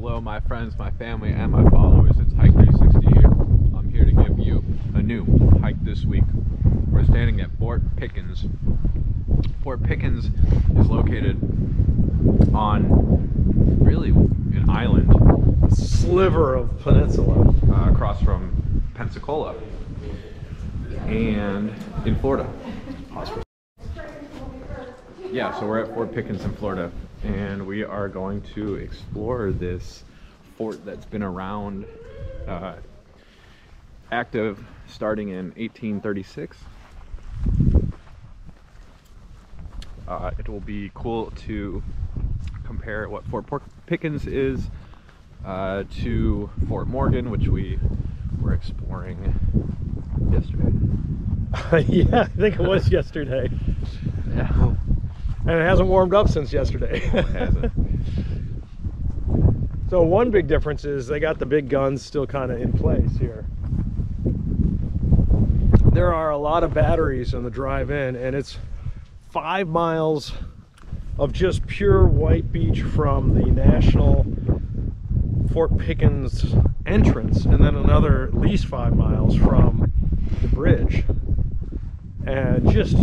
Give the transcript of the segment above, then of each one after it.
Hello, my friends, my family, and my followers. It's Hike 360 here. I'm here to give you a new hike this week. We're standing at Fort Pickens. Fort Pickens is located on really an island a Sliver of peninsula. uh, across from Pensacola and in Florida. Yeah, so we're at Fort Pickens in Florida, and we are going to explore this fort that's been around, uh, active starting in 1836. Uh, it will be cool to compare what Fort Pickens is uh, to Fort Morgan, which we were exploring yesterday. yeah, I think it was yesterday. Yeah. And it hasn't warmed up since yesterday. It hasn't. so one big difference is they got the big guns still kind of in place here. There are a lot of batteries on the drive in and it's five miles of just pure white beach from the national Fort Pickens entrance and then another at least five miles from the bridge and just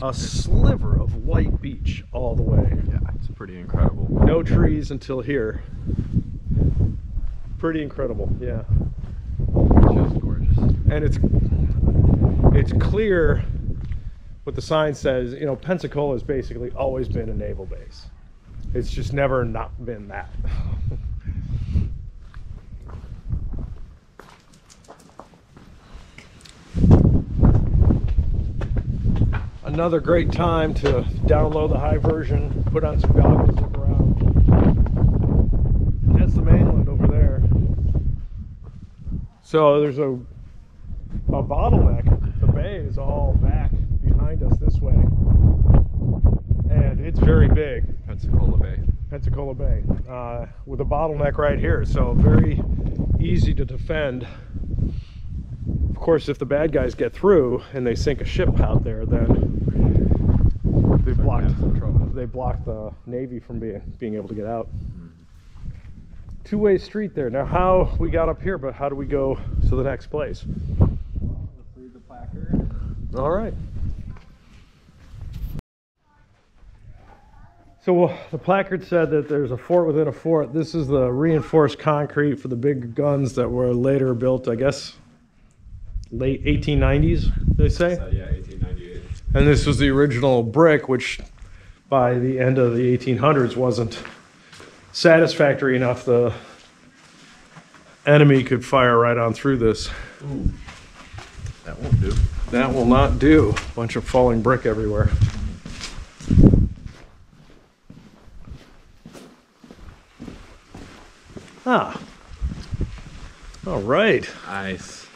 a sliver of white beach all the way. Yeah, it's pretty incredible. no trees until here. Pretty incredible yeah. Just gorgeous. and it's it's clear what the sign says you know pensacola has basically always been a naval base. It's just never not been that another great time to download the high version put on some goggles look around that's the mainland over there so there's a a bottleneck. The bay is all back behind us this way, and it's very big. Pensacola Bay. Pensacola Bay, uh, with a bottleneck right here, so very easy to defend. Of course, if the bad guys get through and they sink a ship out there, then they blocked have some trouble. they blocked the navy from being being able to get out. Two-way street there. Now, how we got up here, but how do we go to the next place? Read the placard. All right. So uh, the placard said that there's a fort within a fort. This is the reinforced concrete for the big guns that were later built, I guess, late 1890s, they say. Uh, yeah, 1898. And this was the original brick, which by the end of the 1800s wasn't satisfactory enough. The enemy could fire right on through this. That won't do. That will not do. Bunch of falling brick everywhere. Ah. All right. Nice.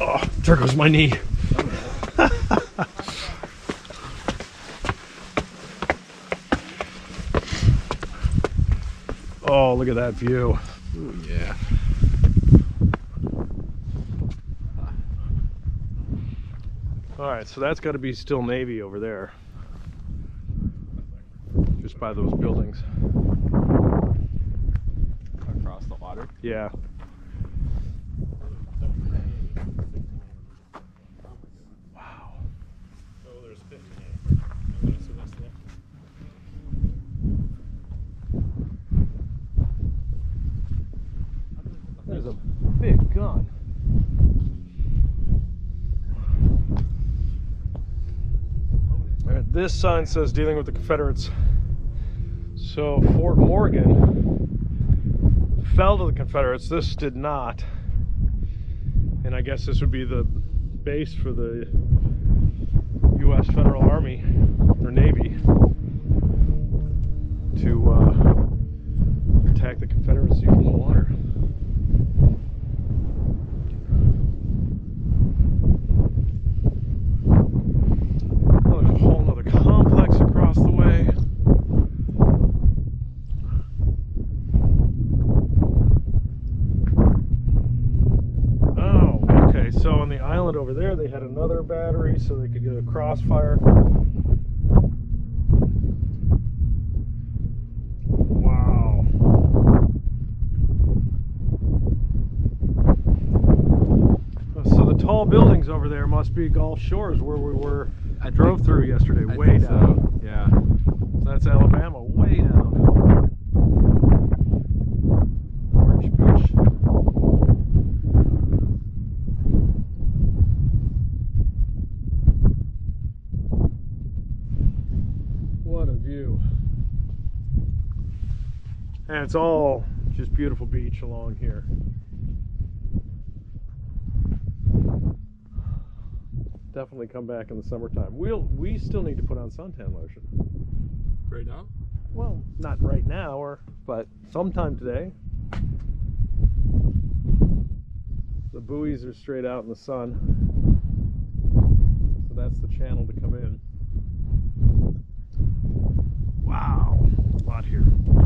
Oh, there goes my knee. oh, look at that view. Ooh, yeah. All right, so that's got to be still Navy over there. Just by those buildings. Across the water. Yeah. Wow. There's a big gun. All right, this sign says dealing with the Confederates. So Fort Morgan fell to the Confederates. This did not. And I guess this would be the base for the U.S. Federal Army or Navy to uh, attack the Confederacy had another battery so they could get a crossfire. Wow. So the tall buildings over there must be Gulf Shores where we were. I drove through yesterday, I way down. So. Yeah. So that's Alabama, way down. View. And it's all just beautiful beach along here. Definitely come back in the summertime. We'll we still need to put on suntan lotion. Right now? Well, not right now or but sometime today. The buoys are straight out in the sun. So that's the channel to come in. Wow, a lot here.